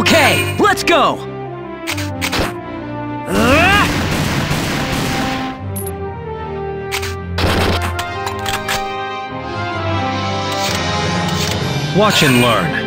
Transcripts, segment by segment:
Okay, let's go! Watch and learn.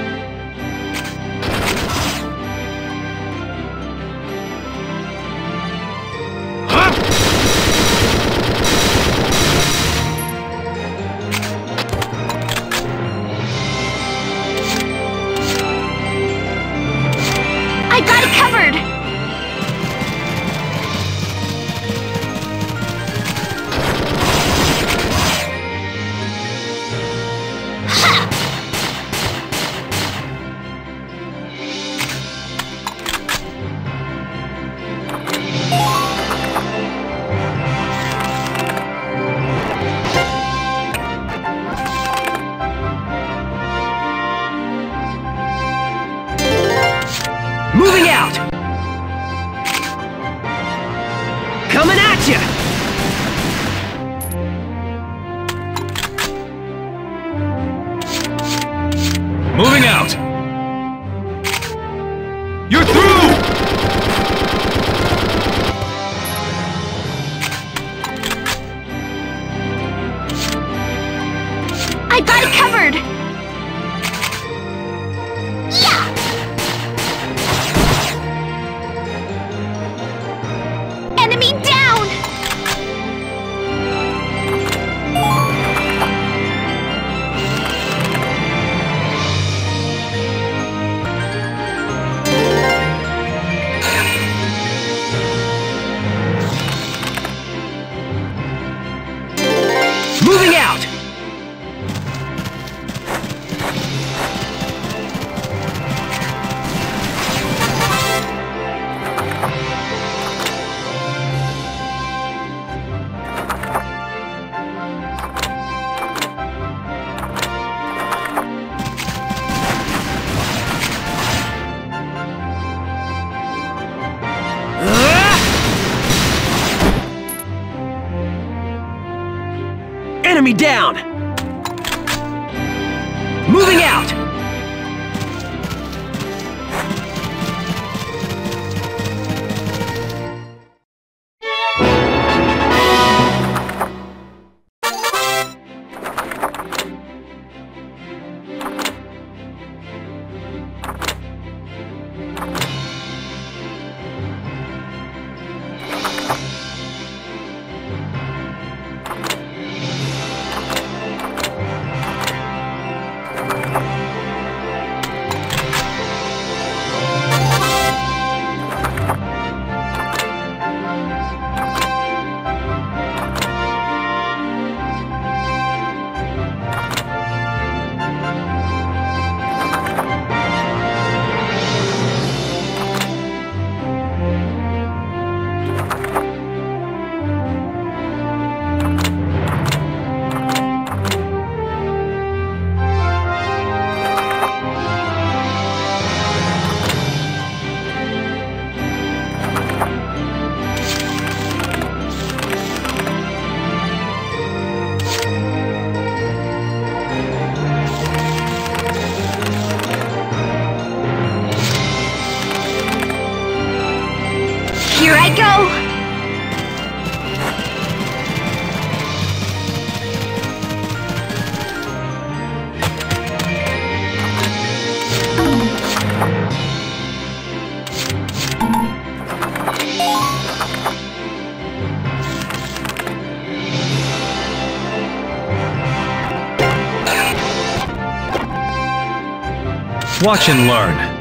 down! Watch and learn.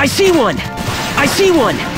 I see one! I see one!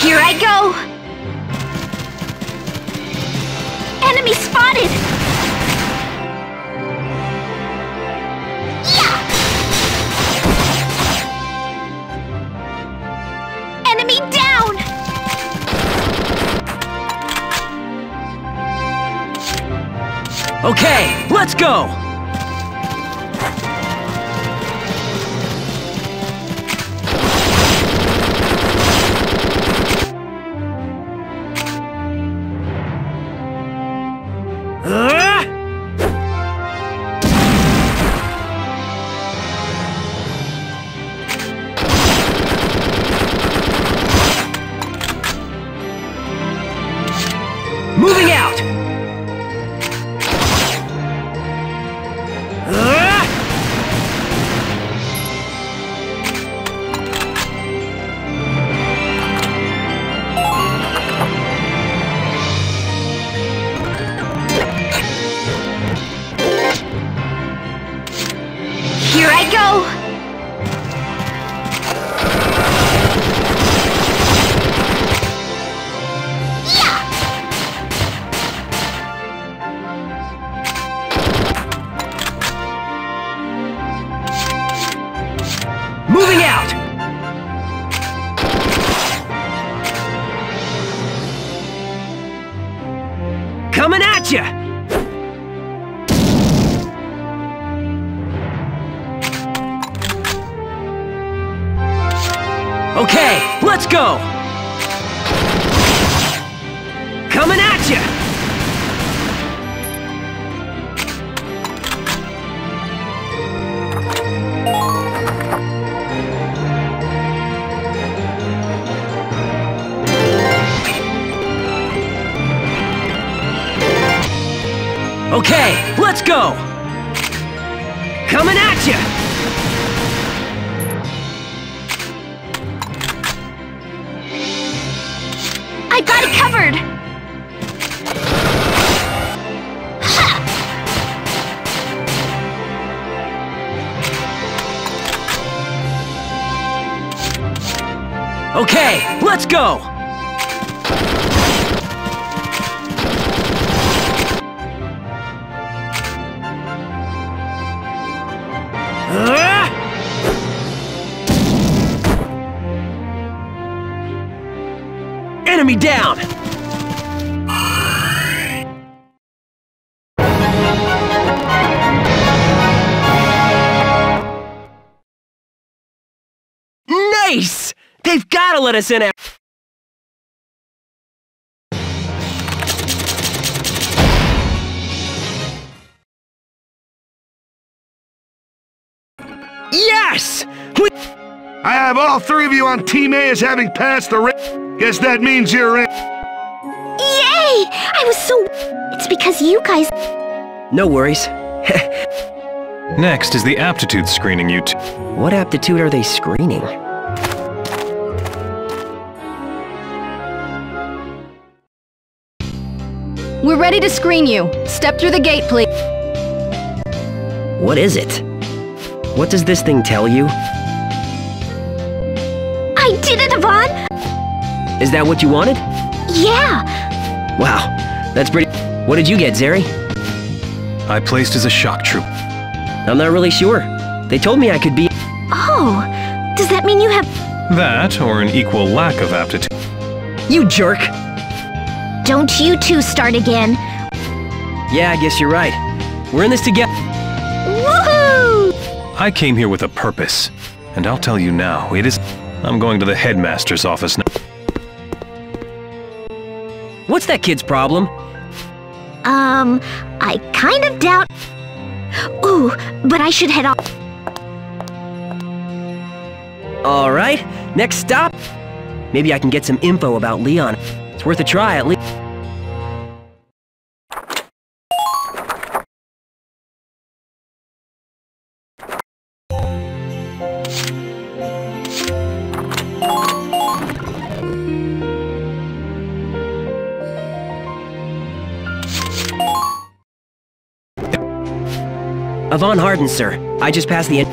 Here I go! Enemy spotted! Yeah! Enemy down! Okay, let's go! Okay, let's go! Coming at you! I got it covered! Ha! Okay, let's go! Down! Nice! They've gotta let us in af- Yes! We- I have all three of you on Team A as having passed the ra- Guess that means you're in. Yay! I was so... It's because you guys... No worries. Next is the aptitude screening you t- What aptitude are they screening? We're ready to screen you. Step through the gate, please. What is it? What does this thing tell you? I did it, Avan! Is that what you wanted? Yeah! Wow, that's pretty... What did you get, Zeri? I placed as a shock troop. I'm not really sure. They told me I could be... Oh, does that mean you have... That, or an equal lack of aptitude. You jerk! Don't you two start again. Yeah, I guess you're right. We're in this together. Woohoo! I came here with a purpose, and I'll tell you now, it is... I'm going to the headmaster's office now. What's that kid's problem? Um, I kind of doubt... Ooh, but I should head off. Alright, next stop. Maybe I can get some info about Leon. It's worth a try at least. Avan Hardins, sir. I just passed the...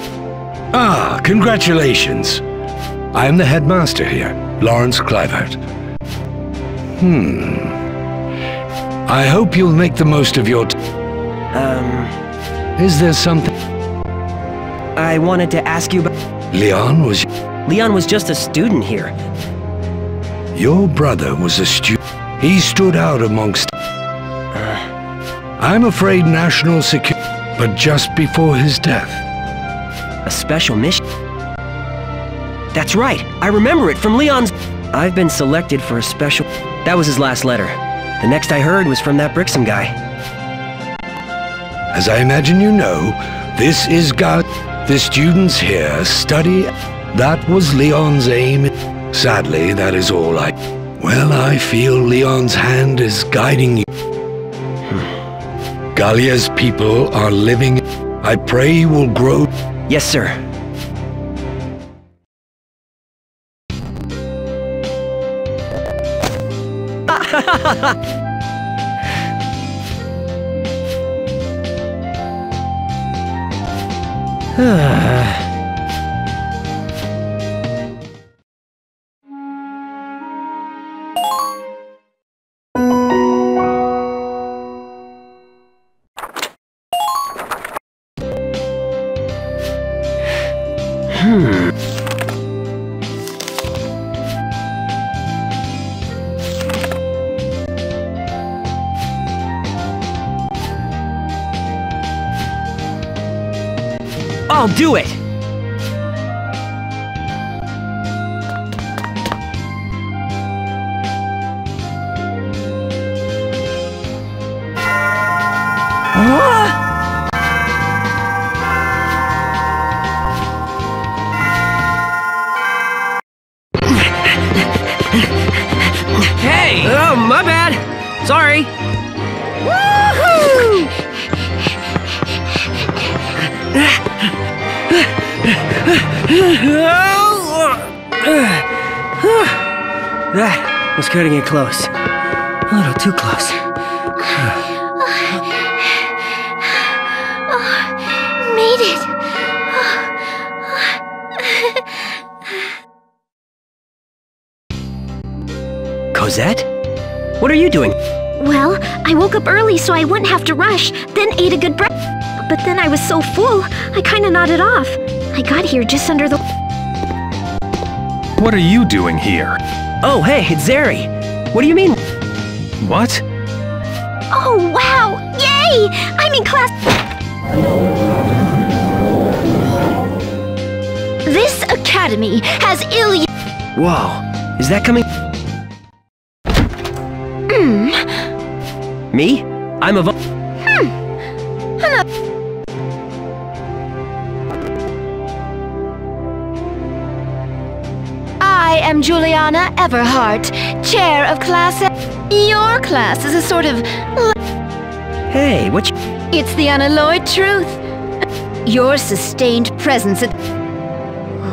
Ah, congratulations. I am the headmaster here, Lawrence Clivert. Hmm. I hope you'll make the most of your Um... Is there something... I wanted to ask you about... Leon was... Leon was just a student here. Your brother was a student. He stood out amongst... I'm afraid national security... But just before his death, A special mission? That's right. I remember it from Leon's... I've been selected for a special... That was his last letter. The next I heard was from that Brixham guy. as I imagine you know, this is God. The students here study. That was Leon's aim. Sadly, that is all I... Well, I feel Leon's hand is guiding you. Gallia's people are living. I pray you will grow. Yes, sir. I'll do it! Close. A little too close. Made it! Cosette? What are you doing? Well, I woke up early so I wouldn't have to rush, then ate a good breakfast. But then I was so full, I kinda nodded off. I got here just under the... What are you doing here? Oh, hey, it's Zeri. What do you mean? What? Oh, wow! Yay! I'm in class... This academy has ill... Whoa, is that coming? Me? I'm a. Hmm. I'm a... I am Juliana Everhart, chair of class. A. Your class is a sort of. Hey, what you... It's the unalloyed truth. Your sustained presence at.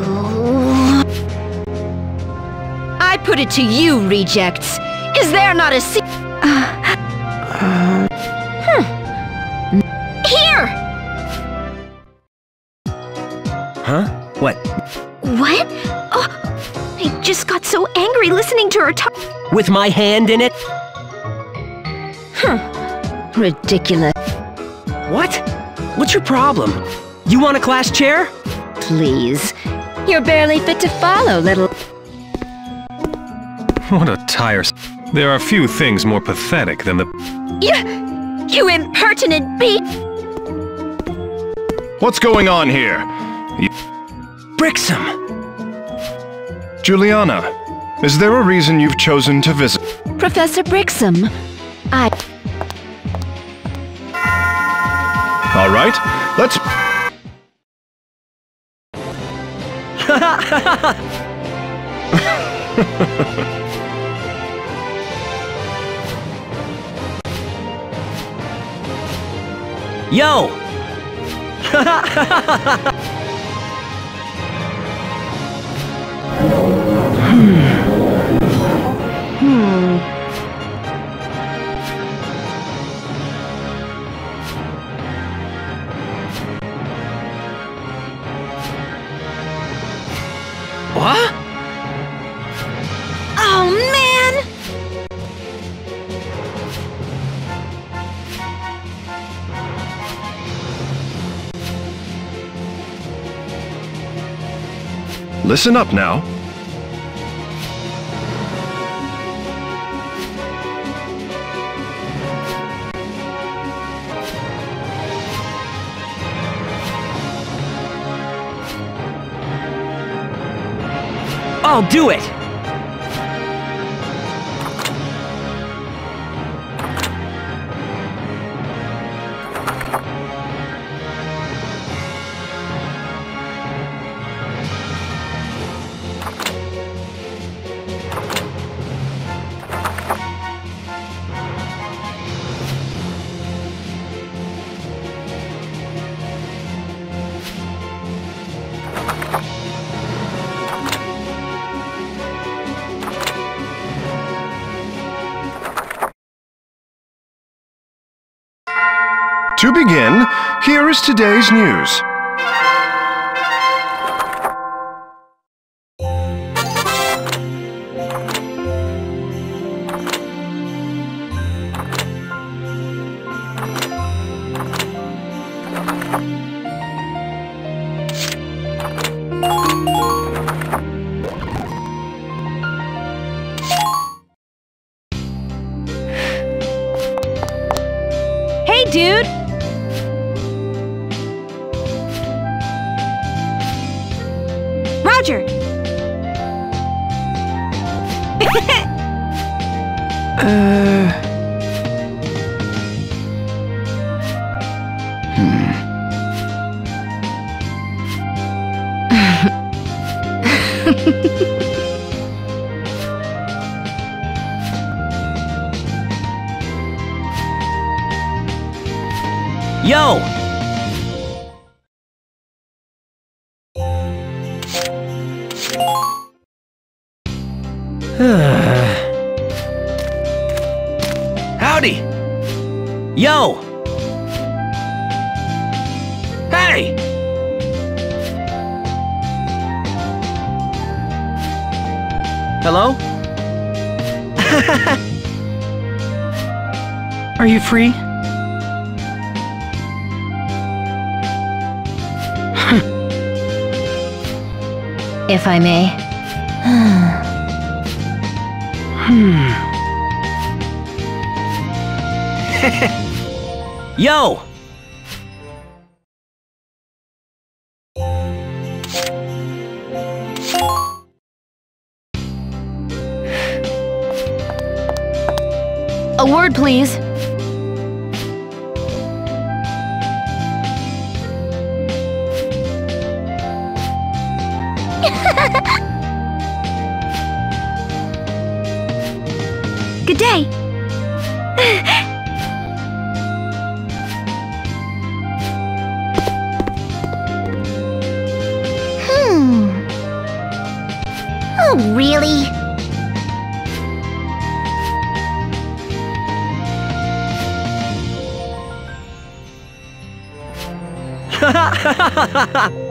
Oh. I put it to you, rejects. Is there not a se- ah. With my hand in it? Huh. Ridiculous. What? What's your problem? You want a class chair? Please. You're barely fit to follow, little. What a tires. There are few things more pathetic than the. You, you impertinent beast! What's going on here? Brixham! Juliana, is there a reason you've chosen to visit? Professor Brixham. I. All right, let's. Yo! Listen up now. I'll do it! Here is today's news. Hey, dude! Yo! Are you free? If I may. hmm. Yo! A word, please. Ha ha ha ha ha ha!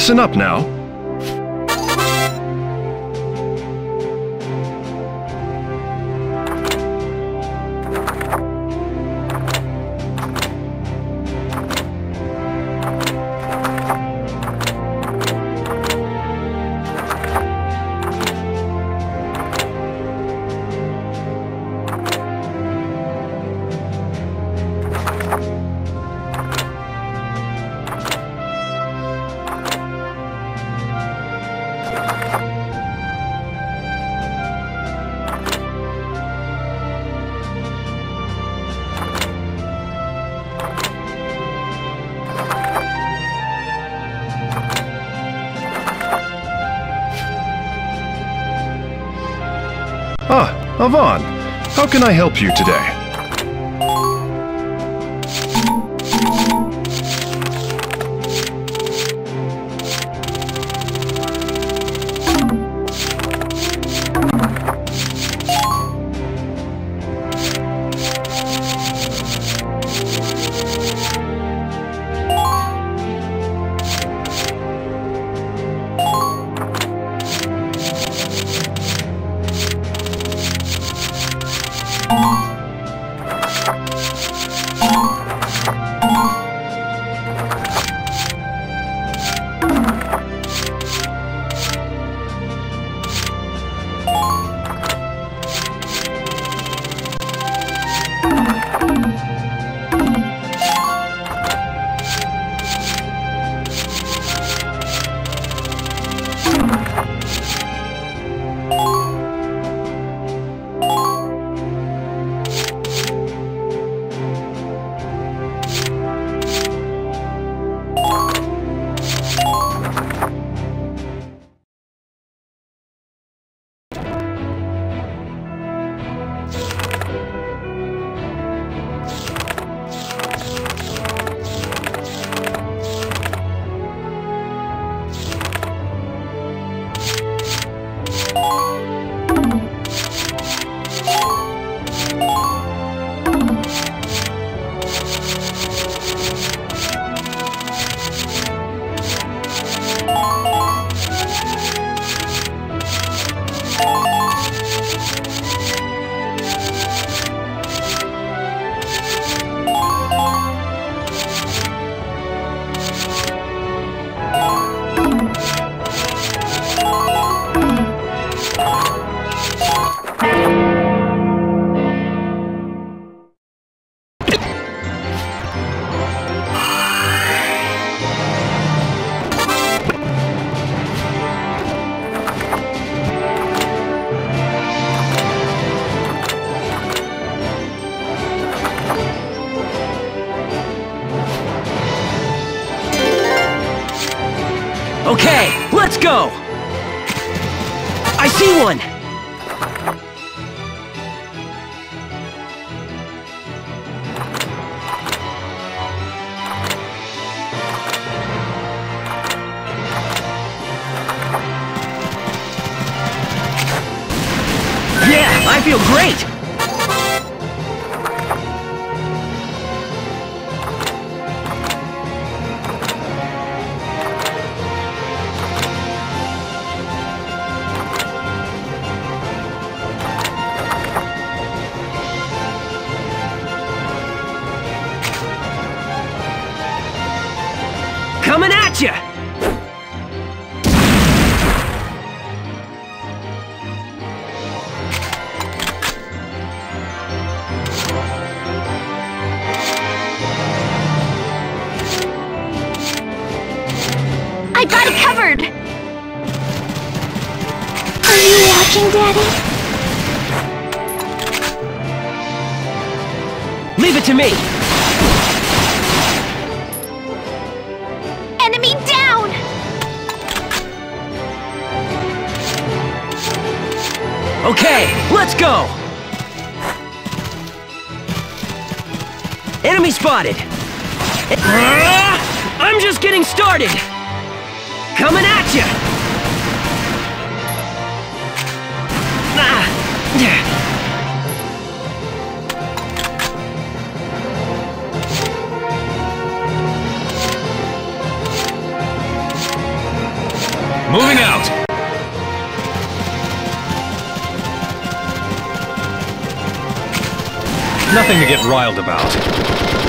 Listen up now. Avan. How can I help you today? うん。Yeah, I feel great! Okay, let's go! Enemy spotted! Ah, I'm just getting started! Coming at you! Nothing to get riled about.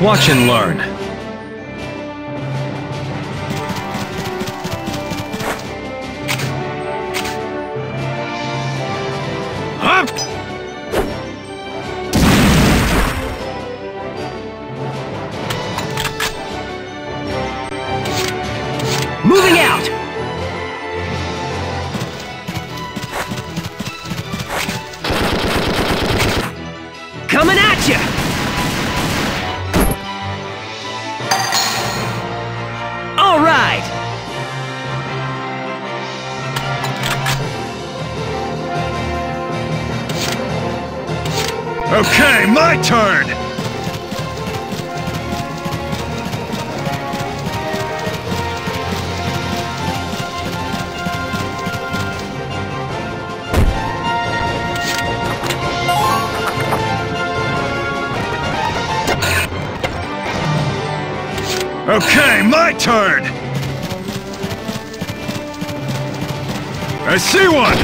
Watch and learn. Okay, my turn! I see one!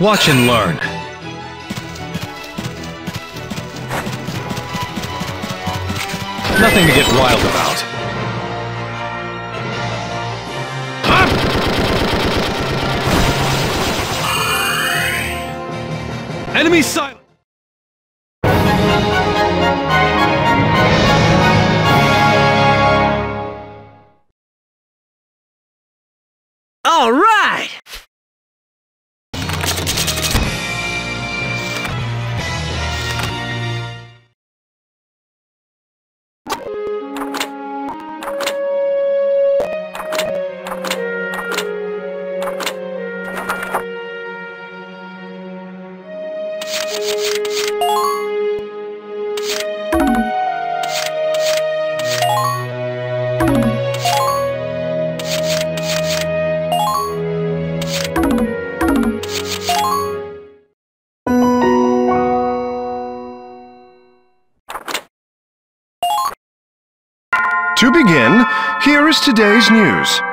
Watch and learn. Nothing to get wild about. Enemy silent! To here is today's news.